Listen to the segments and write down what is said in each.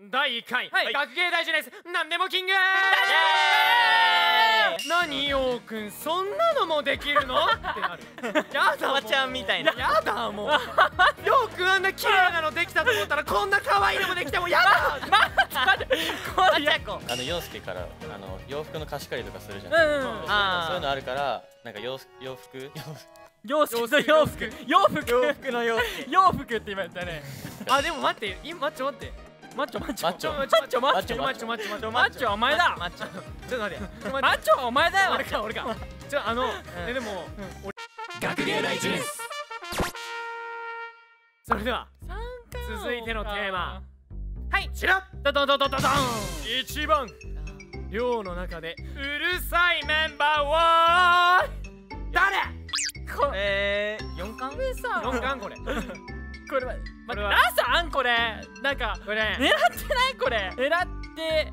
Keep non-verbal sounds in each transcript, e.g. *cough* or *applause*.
第1回、はい。学芸大事です。何でもキング。何ようくんそんなのもできるの？ってなる。やだもちゃんみたいな。やだもう。*laughs* ようくんあんな綺麗なのできたと思ったらこんな可愛いのもできてもやだ。これやこあの洋介からあの洋服の貸し借りとかするじゃん、うんうん。あー。そういうのあるからなんか洋洋服？洋服。と洋服。洋服。洋服。の洋服。洋服。って今言ったねあでも待って今ちょ待ってマッチョマッチョ。マッチョ。マッチョマッチョマッチョマッチョマッチョ。マッチョ。はお前だ。マッチョちょっと待って。*laughs* マッチョはお前だよ。俺か俺か。ちょあの、えでも、俺。学芸大事ですそれでは続いてのテーマ。はい。ちらドドドドドドン。一番。寮の中でうるさいメンバーは誰？こえー、4巻れさ四巻これ *laughs* これはこれは。ラスあんこれ？なんかこれ。狙ってないこれ？狙って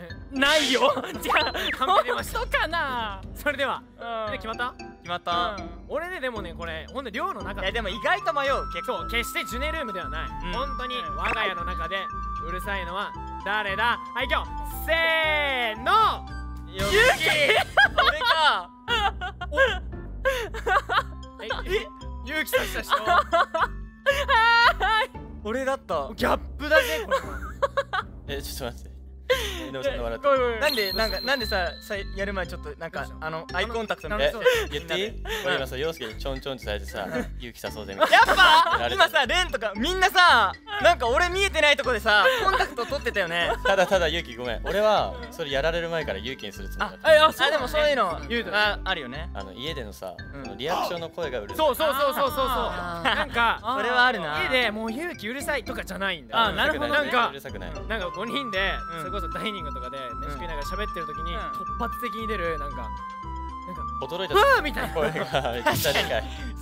えないよ。*laughs* じゃあカンペ出ました。かな？それでは。うん。で決まった？決まった、俺ねでもねこれほんと寮の中いやでも意外と迷う結構。決してジュネルームではない、ん。本当に我が家の中でうるさいのは誰だ？はい今日せーの！ゆうき俺か。*laughs* えゆうきさんした人俺だった。ギャップだぜこれ *laughs* えちょっと待ってでもそんな笑ってなんでなんかなんでささやる前ちょっとなんかあのアイコンタクトみたいな言っていい？これ今さ洋介にちょんちょんってされてさ勇気誘うぜみたいやっぱ今さレンとかみんなさなんか俺見えてないとこでさコンタクト取ってたよね。なただただ勇気ごめん。俺はそれやられる前から勇気にするつもりだった。えああでもそういうの言うとああるよね。あの家でのさ、リアクションの声がうるさい。そうそうそうそうそう。そうなんかあそれはあるな。家でもう勇気うるさいとかじゃないんだ。よあなるほどね。なんかうるさくない、なんか5人で、うん。それこそダイニングとかで飯食いながら喋ってる時に、うん。突発的に出るなんか驚いたうわー！みたいな。声が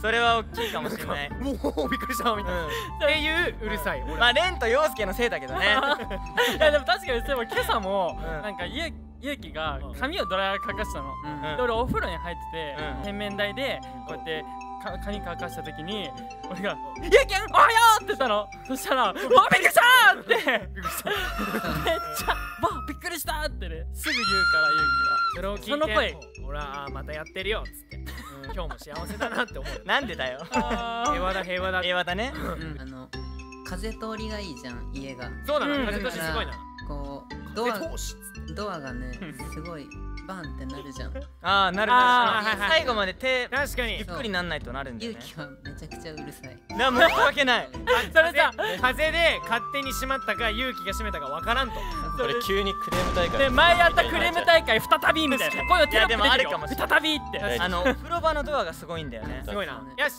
それは大きいかもしれない。*laughs* もうびっくりしたみたいな、っていううるさい、俺。まあレンと陽介のせいだけどね。*laughs* いやでも確かにでも今朝もうん。なんかゆゆきが髪をドライヤーかかしてたの。うん。で俺お風呂に入っててうん。洗面台でこうやってか髪乾かした時に俺が「ゆきおはよう!」って言ったの。そしたら「うわびっくりした!」ってめっちゃ「わびっくりした!」ってねすぐ言うからゆそれを聞いてその声。俺はまたやってるよっつって、うん。今日も幸せだなって思うよ。*laughs* なんでだよ。き *laughs* は平和だ平和だ。平和だね。あの風通りがいいじゃん家が。そうだな、うん。風通しすごいな。こうドアドアがねすごいバンってなるじゃん。ああなるあーはいはい最後まで手確かに。ゆっくりなんないとなるんだよね。勇気はめちゃくちゃうるさい。な申し訳ない。それさ風風で勝手に閉まったか勇気が閉めたかわからんとこれ急にクレーム大会。で前やったクレーム大会再びみたいな声をテロップいやでもあるかもしれない。再びって。はい。あの風呂場のドアがすごいんだよね。*laughs* すごいな。よし。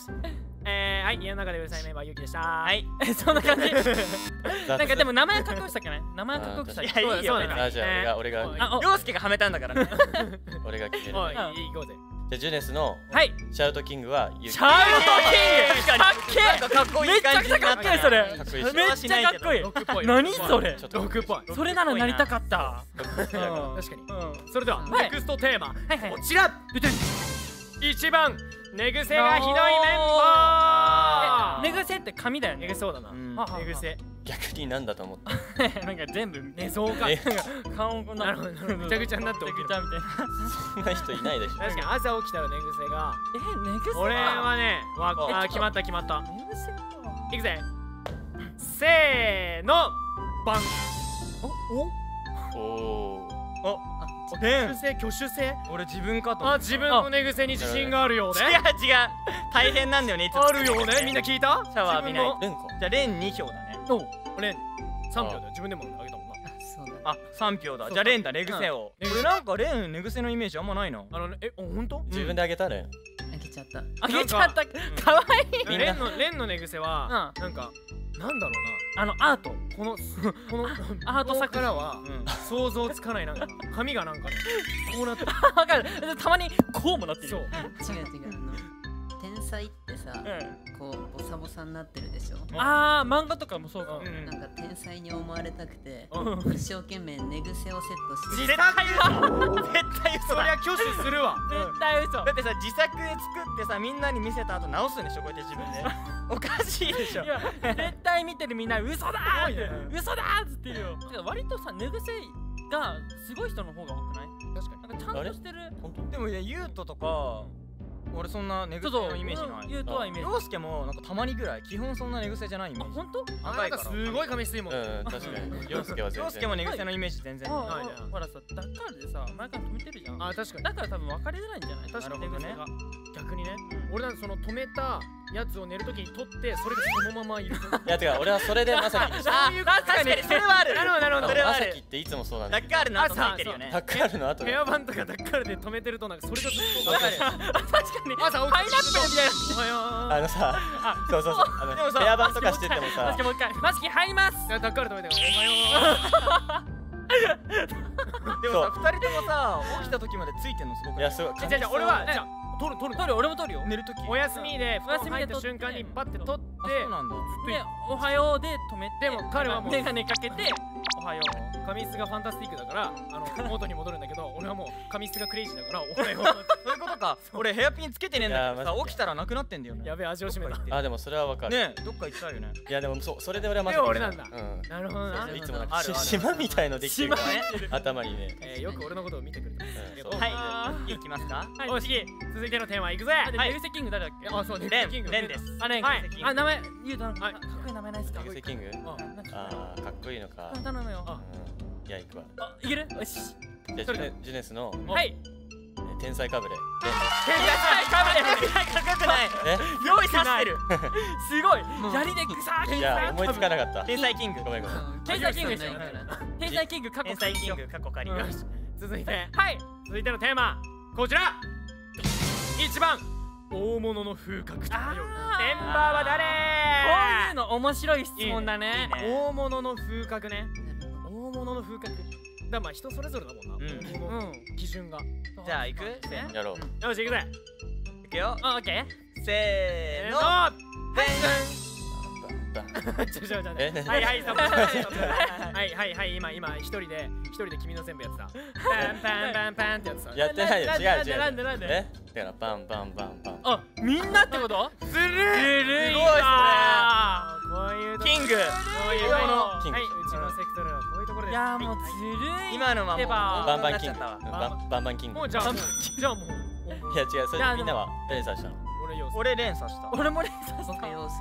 えー、はい家の中でうるさいメンバー勇気でした。ははい。え *laughs* そんな感じ。雑。なんかでも名前隠したっけな。い名前隠したっけいやいいよ。じゃあ俺が俺が。あお陽介がはめたんだからね。*laughs* 俺が決める。い行こうぜあジュネスのはい。シャウトキングはシャウトキングかっけかかっこいい感じになっためっちゃかっけえそれかっこいいしめっちゃかっこいい。何それちょっとロックっぽい。それならなりたかった。確かに。うん。それでは、はい。ネクストテーマ、こちら。一番寝癖がひどいメンバー。寝癖って髪だよね。寝癖そうだな、寝癖逆になんだと思った？*laughs* なんか全部寝相か。え？顔ぐちゃぐちゃになって起きなそんな人いないでしょ。確かに朝起きたら寝癖が。え寝癖？俺はねわえあ決まった決まった。寝癖かいくぜ。せーのバン。おお？おレン挙手制挙手制俺自分かと思っあ自分の寝癖に自信があるようで？た違う違う。大変なんだよねあるよね？みんな聞いた？シャワー浴びない。じゃあレン2票だねおレン3票だよ。自分でもあげたもんな。あそうだ。ねあ3票だ。じゃあレンだ寝癖を。うん。俺なんかレン寝癖のイメージあんまないなあのねえお本当？自分であげたレン開けちゃった。あげちゃった。かわいい。レンのレンの寝癖は、なんかなんだろあのアート。うなこの *laughs* このアート。作からはうん。想像つかないなんか髪がなんかねこうなってる。*laughs* わかる。たまにこうもなってる。そう。違う違うあの天才ってさうこうボサボサになってるでしょ？んあー漫画とかもそうかも。うん。なんか天才に思われたくてうん。一生懸命寝癖をセットして。自作絶対嘘だ。そりゃ挙手するわ。絶対嘘。だってさ自作で作ってさみんなに見せた後直すんでしょ？こうやって自分で。*laughs* おかしいでしょ。いや絶体見てるみんな嘘だーって。嘘だーっつってるよ。てか割とさ寝癖がすごい人の方が多くない？確かに。なんかちゃんとしてる。本当？でもねゆうととか俺そんな寝癖のイメージない。言うとはイメージ。陽介もなんかたまにぐらい基本そんな寝癖じゃないイメージあ本当？あ赤いから。なんかすごい髪質いいもん。うん確かに。陽介は全然。陽介も寝癖のイメージ全然。あない。ねあほらさダッカールでさ前から止めてるじゃん。あ確かに。だから多分分かりづらいんじゃない？確かに寝癖が。逆にね。俺なんかその止めたやつを寝るときに取ってそれがそのままいるいやてか俺はそれでまさきにしたあ確かに。それはある。なるほどなるほど。まさきっていつもそうなんだダッカールの後ついてるよね。タッカールの後ヘアバンとかダッカールで止めてるとなんかそれがずっと。わかる確かに。朝起きてパイナップルみたいなおはよあのさそうそうそう。あのでもさヘアバンとかしててもマさ。スキもう一回マスキ入りますうダッカール止めておは。よ *laughs* でもさ二人ともさ起きた時までついてんのすごくない？いやすごい。じゃじゃ俺はじゃあ取る取る取る俺も取るよ。寝る時。お休みでお休みでった瞬間にバッて取って。あそうなんだ。でおはようで止めて。でも彼はもうメガネかけて。おはよ髪質がファンタスティックだからあの *laughs* 元に戻るんだけど俺はもう髪質がクレイジーだから *laughs* おはよそう。いうことか俺ヘアピンつけてねえんだけどさ起きたらなくなってんだよね。うやべえ味を占めた。あでもそれはわかる。ねえどっか行きたいよね。いやでもそうそれで俺はまさきでも俺なんだ。うん。なるほどな。いつもなんか島みたいのできてる頭にね。えーよく俺のことを見てくれてはい。いきますか。はい。おしぎ続いてのテーマいくぜ。うではい。ネグセキング誰だっけあそうネレン。クキング。レンです。あねはい。あ名前言うとなんかはいかっこいい名前ないっすか？ネグセキング？あこいいのか。頼むよ。あうん。いや行くわ。あいける？よし。じゃあジュネジュネスのはい。えー天才かぶれ。レンかっこよくない。用意さしてる。*laughs* すごい。やりで草えいや思いつかなかった。天才キング。ごめんごめん。天才キングでしょ天才キング過去天才キング過去借りよし。続いて。はい。続いてのテーマ。こちら。一番大物の風格メンバーは誰？こういうの面白い質問だね。いいね。大物の風格ね。大物の風格。だまあ人それぞれだもんな、うん。大物の基準が、じゃあ行く？せーやろう。よし行くぜ。いくよ。あオッケせーの。の。バンバンちょちょちょえ？はいはいストップストップストップはいはいはい今今一人で一人で君の全部やってた。パンパンパンパンってやってた。*laughs* やってないよ違う違う。なんでなんでえ？だからバンバンバンバン。ーあみんなってこと？ずるい。ずるいすごいっすね。なこういうとこキング。こういう大物はい、キング。うちのセクトルはこういうところです。いやもうずるい。今のはもうバンバンキング。バンバンキング。もうじゃあもうじゃあもう。いや違うそれみんなは連鎖したの。俺よ俺連鎖した。俺も連鎖した。僕陽介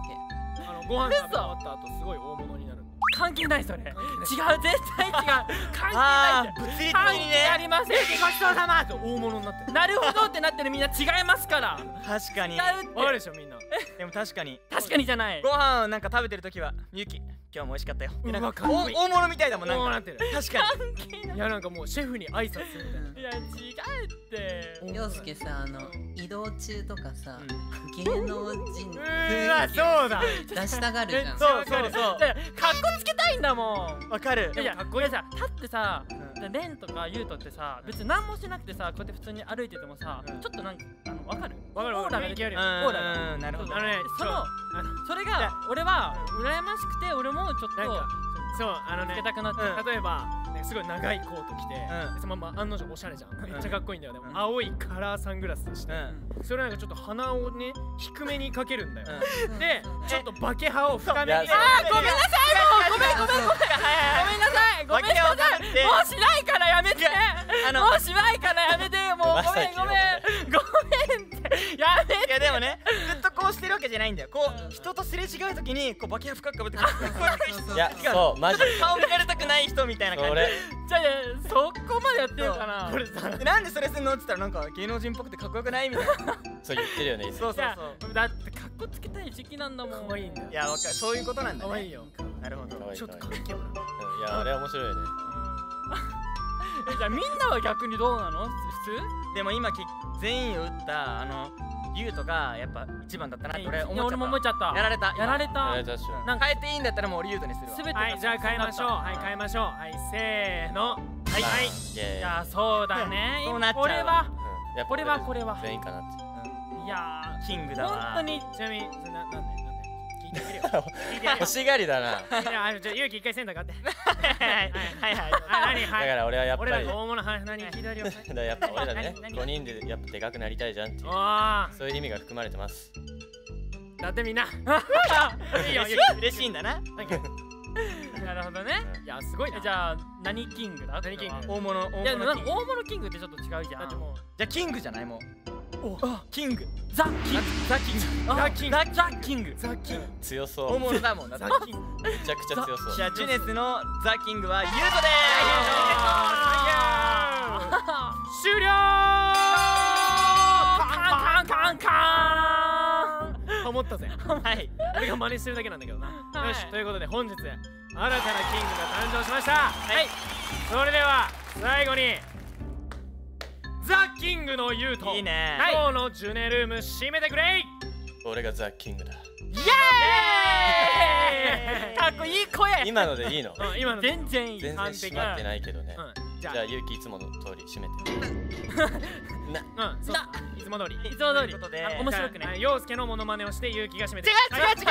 ご飯食べ終わった後すごい大物になる。関係ないそれ。違う絶対違う。関係ない。物理的にね。ありません。ご *laughs* ちそうさまって大物になってる。なるほどってなってるみんな違いますから。確かに。違うって。わかるでしょみんなでも確かに。確かにじゃない。ご飯なんか食べてる時はゆき今日も美味しかったよ。なんかか大大物みたいだもんなんか。なってる。確かに。関係ない。いやなんかもうシェフに挨拶するみたいな。いや違うって。陽介さあの移動中とかさうん。芸能人うーわそうだ。出したがるじゃん。そうそうそう。だかっこつけたいんだもん。わかる。いやかっこい。いやさ立ってさうんレンとかユウトってさ別に何もしなくてさこうやって普通に歩いててもさうん。ちょっとなんかあのわかる？わかるーラがる。ーラが。うんなるほど。あのねそのそれが俺は羨ましくて俺もちょっとそうあのつねけたくなっちゃう。うん。例えば、ね、すごい長いコート着て、うん。でそのまま案の定おしゃれじゃん。めっちゃかっこいいんだよ。でも、うん。青いカラーサングラスして、うん。それなんかちょっと鼻をね低めにかけるんだよ、うん。でちょっとバケハを深めに。いやああごめんなさいもう。ごめんごめんごめんごめんなさい。ごめんなさいもうしないからやめて。あのもうしないからやめて。もうごめんごめん。ごめんって。やめいやでもねずっとこうしてるわけじゃないんだよ。こう人とすれ違う時にこうバケハ深くかぶってこういやそうマジ。で顔見られたくない人みたいな感それ。じゃあそこまでやってるかな。これさなんでそれすんの？って言ったらなんか芸能人っぽくてかっこよくない？みたいな。そう言ってるよねいつもいやそうそう。そうだってかっこつけたい時期なんだもん。可愛いんだよ。いやわかる。そういうことなんだね。可愛いよ。なるほど。可愛いちょっとかっけえよなうんい。やあれは面白いよね。*laughs* えじゃあみんなは逆にどうなの？普でも今き全員を打ったあのユウトがやっぱ一番だったなって通俺思っちゃった。いや俺も思っちゃった。やられたやられた。なんか。変えていいんだったらもう俺ユウトにするわ。全てがはい。じゃあ変えましょう。はい変えましょう。はい。せーの。はい。はい。イエーイ。いやそうだね。*laughs* そうなっちゃう。わ俺は。うん。やっぱこれはこれは。全員かなって。いやキングーだわ本当に。ちなみにななんでなんで？聞いてみるよ。*laughs* 聞いてみるよ。欲しがりだな。いやあのじゃあ勇気一回センター買って。*laughs* はいはいはい。あ何だはい。から俺はやっぱり俺らが大物はい何聞いてあるよ。だからやっぱ俺らね何何5人でやっぱでかくなりたいじゃんっていうあそういう意味が含まれてます。だってみんな。*laughs* いいよ嬉しい嬉しいんだな。なるほどね。いやすごいな。えじゃあ何キングだ？何キング？大物大いやなんか物キング大物キングってちょっと違うじゃん。だってもうじゃあキングじゃないもうキング。ザ・キング。ザキング。ザキング。ザ・ザ・キング。ザキング。強そう。大物だもんだってザキング。めちゃくちゃ強そう。じゃあジュネスのザ・キングはユートで終了。カンカンカンカハモったぜ。すはい。俺が真似してるだけなんだけどな、はい。よし。ということで本日新たなキングが誕生しました。はい。それでは最後にザ・キングの言うといいね。今日のジュネルーム締めてくれ。俺がザ・キングだ。イエーイ。かっこいい声。今のでいいの？うん今ので。全然いい。全然閉まってないけどね。うん。じゃあじゃあ。ゆうきいつもの通り閉めて。*laughs* うんそう。いつも通り。いつも通り。ということで。あ面白くね。じゃあ陽介のモノマネをして勇気が締めて違う違う違う。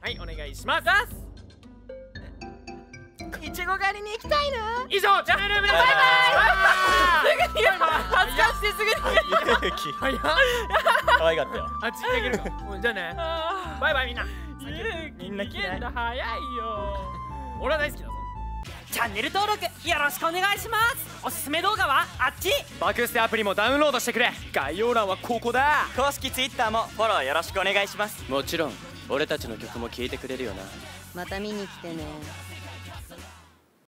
はいお願いしますいちご狩りに行きたいな。以上ジュネルームでした。バイいや恥ずかしい。すぐに早っ。可愛かったよ。あっち行ってあげるかうん。じゃあね。あバイバイみんな。ーみんな嫌い逃げんの早いよ。俺は大好きだぞ。チャンネル登録よろしくお願いします。おすすめ動画はあっち。バクステアプリもダウンロードしてくれ。概要欄はここだ。公式ツイッターもフォローよろしくお願いします。もちろん俺たちの曲も聴いてくれるよな。また見に来てね